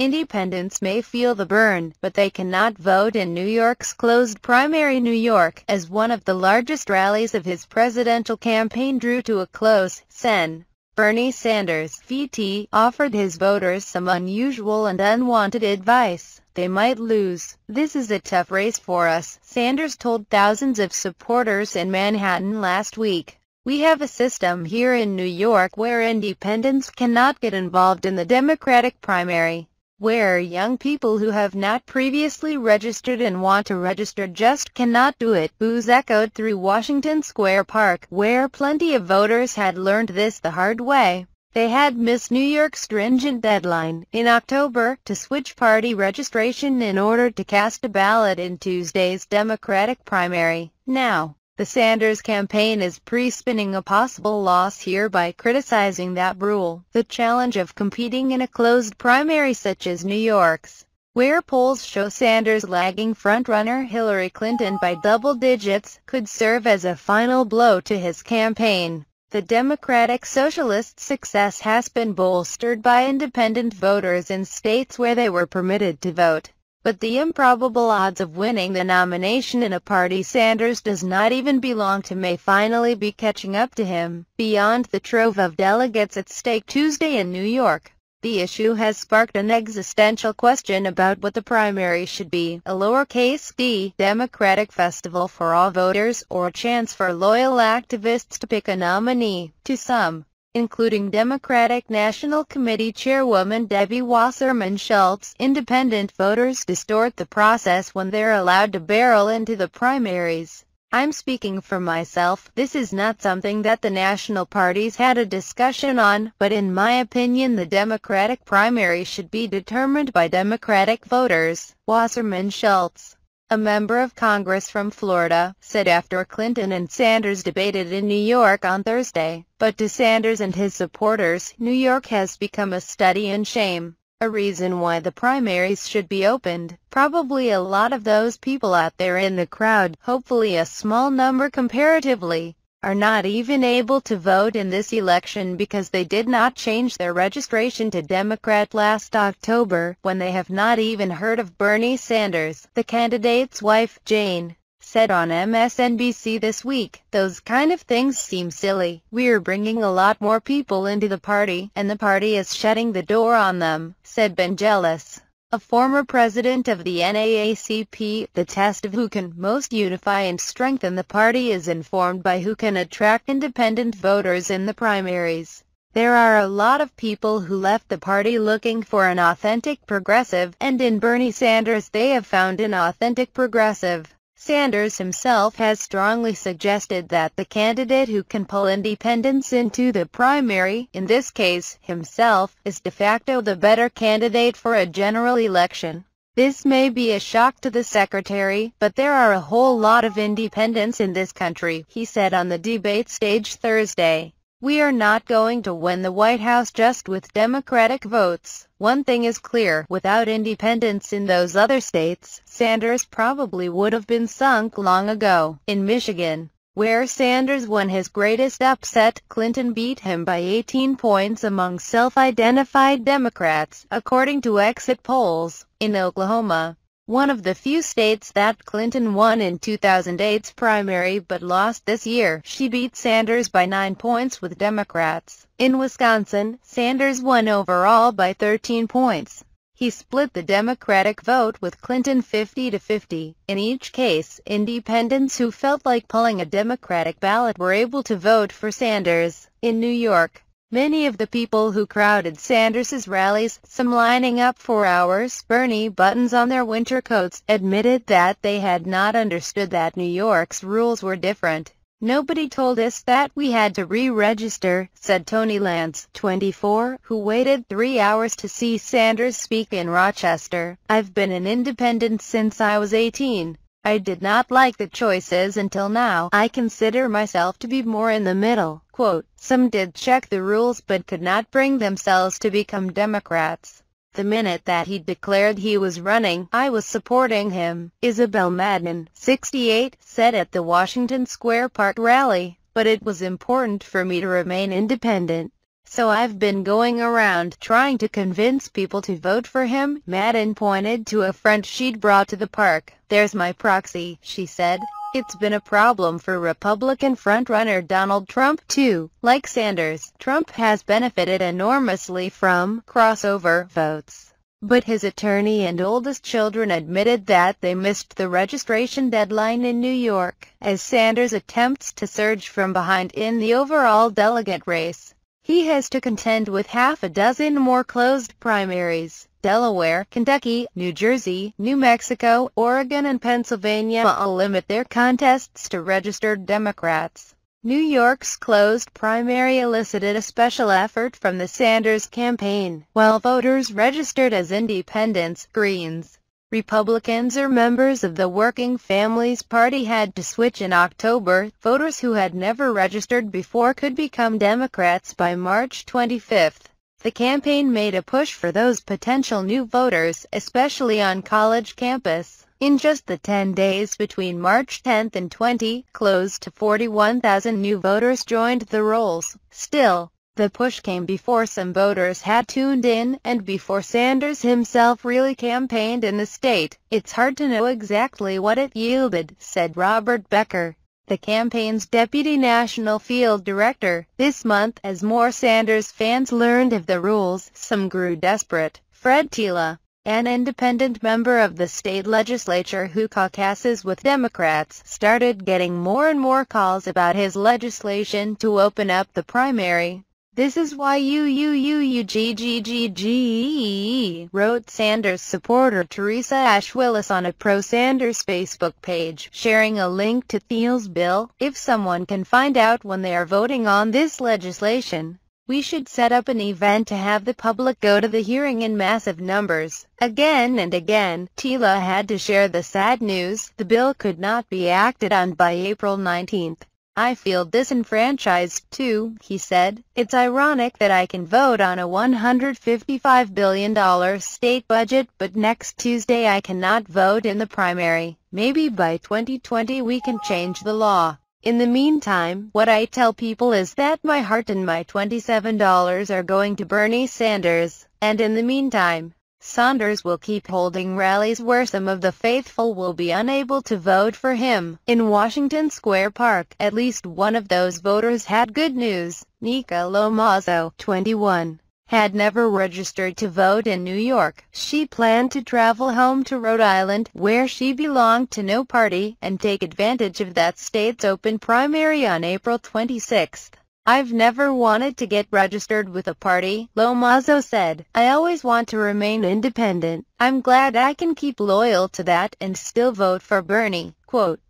Independents may feel the Bern, but they cannot vote in New York's closed primary New York, as one of the largest rallies of his presidential campaign drew to a close. Sen. Bernie Sanders, VT, offered his voters some unusual and unwanted advice. They might lose. This is a tough race for us, Sanders told thousands of supporters in Manhattan last week. We have a system here in New York where independents cannot get involved in the Democratic primary where young people who have not previously registered and want to register just cannot do it. Boos echoed through Washington Square Park, where plenty of voters had learned this the hard way. They had missed New York's stringent deadline in October to switch party registration in order to cast a ballot in Tuesday's Democratic primary. Now, the Sanders campaign is pre-spinning a possible loss here by criticizing that rule. The challenge of competing in a closed primary such as New York's, where polls show Sanders lagging frontrunner Hillary Clinton by double digits, could serve as a final blow to his campaign. The Democratic Socialist's success has been bolstered by independent voters in states where they were permitted to vote but the improbable odds of winning the nomination in a party Sanders does not even belong to may finally be catching up to him. Beyond the trove of delegates at stake Tuesday in New York, the issue has sparked an existential question about what the primary should be, a lowercase d Democratic festival for all voters or a chance for loyal activists to pick a nominee. To some, including Democratic National Committee Chairwoman Debbie Wasserman Schultz. Independent voters distort the process when they're allowed to barrel into the primaries. I'm speaking for myself. This is not something that the national parties had a discussion on, but in my opinion the Democratic primary should be determined by Democratic voters. Wasserman Schultz a member of Congress from Florida, said after Clinton and Sanders debated in New York on Thursday. But to Sanders and his supporters, New York has become a study in shame, a reason why the primaries should be opened. Probably a lot of those people out there in the crowd, hopefully a small number comparatively, are not even able to vote in this election because they did not change their registration to Democrat last October, when they have not even heard of Bernie Sanders. The candidate's wife, Jane, said on MSNBC this week, those kind of things seem silly. We're bringing a lot more people into the party, and the party is shutting the door on them, said Ben Jealous a former president of the NAACP, the test of who can most unify and strengthen the party is informed by who can attract independent voters in the primaries. There are a lot of people who left the party looking for an authentic progressive, and in Bernie Sanders they have found an authentic progressive. Sanders himself has strongly suggested that the candidate who can pull independents into the primary, in this case himself, is de facto the better candidate for a general election. This may be a shock to the secretary, but there are a whole lot of independents in this country, he said on the debate stage Thursday. We are not going to win the White House just with Democratic votes. One thing is clear, without independence in those other states, Sanders probably would have been sunk long ago. In Michigan, where Sanders won his greatest upset, Clinton beat him by 18 points among self-identified Democrats, according to exit polls. In Oklahoma, one of the few states that Clinton won in 2008's primary but lost this year. She beat Sanders by nine points with Democrats. In Wisconsin, Sanders won overall by 13 points. He split the Democratic vote with Clinton 50 to 50. In each case, independents who felt like pulling a Democratic ballot were able to vote for Sanders. In New York, Many of the people who crowded Sanders's rallies, some lining up for hours, Bernie buttons on their winter coats, admitted that they had not understood that New York's rules were different. Nobody told us that we had to re-register, said Tony Lance, 24, who waited three hours to see Sanders speak in Rochester. I've been an independent since I was 18. I did not like the choices until now. I consider myself to be more in the middle. Quote, Some did check the rules but could not bring themselves to become Democrats. The minute that he declared he was running, I was supporting him. Isabel Madden, 68, said at the Washington Square Park rally, but it was important for me to remain independent. So I've been going around trying to convince people to vote for him. Madden pointed to a friend she'd brought to the park. There's my proxy, she said. It's been a problem for Republican frontrunner Donald Trump, too. Like Sanders, Trump has benefited enormously from crossover votes. But his attorney and oldest children admitted that they missed the registration deadline in New York, as Sanders attempts to surge from behind in the overall delegate race. He has to contend with half a dozen more closed primaries. Delaware, Kentucky, New Jersey, New Mexico, Oregon and Pennsylvania all limit their contests to registered Democrats. New York's closed primary elicited a special effort from the Sanders campaign, while voters registered as independents, Greens, Republicans or members of the Working Families Party had to switch in October. Voters who had never registered before could become Democrats by March 25. The campaign made a push for those potential new voters, especially on college campus. In just the 10 days between March 10 and 20, close to 41,000 new voters joined the rolls. Still, the push came before some voters had tuned in, and before Sanders himself really campaigned in the state. It's hard to know exactly what it yielded, said Robert Becker, the campaign's deputy national field director. This month, as more Sanders fans learned of the rules, some grew desperate. Fred Thiele, an independent member of the state legislature who caucuses with Democrats, started getting more and more calls about his legislation to open up the primary. This is why you you you you g g g g wrote Sanders supporter Teresa Ash Willis on a pro-Sanders Facebook page, sharing a link to Thiele's bill. If someone can find out when they are voting on this legislation, we should set up an event to have the public go to the hearing in massive numbers. Again and again, Thiele had to share the sad news. The bill could not be acted on by April 19. I feel disenfranchised too, he said. It's ironic that I can vote on a $155 billion state budget, but next Tuesday I cannot vote in the primary. Maybe by 2020 we can change the law. In the meantime, what I tell people is that my heart and my $27 are going to Bernie Sanders, and in the meantime, Sanders will keep holding rallies where some of the faithful will be unable to vote for him. In Washington Square Park, at least one of those voters had good news. Nika Lomazo, 21, had never registered to vote in New York. She planned to travel home to Rhode Island, where she belonged to no party, and take advantage of that state's open primary on April 26. I've never wanted to get registered with a party, Lomazo said. I always want to remain independent. I'm glad I can keep loyal to that and still vote for Bernie. Quote,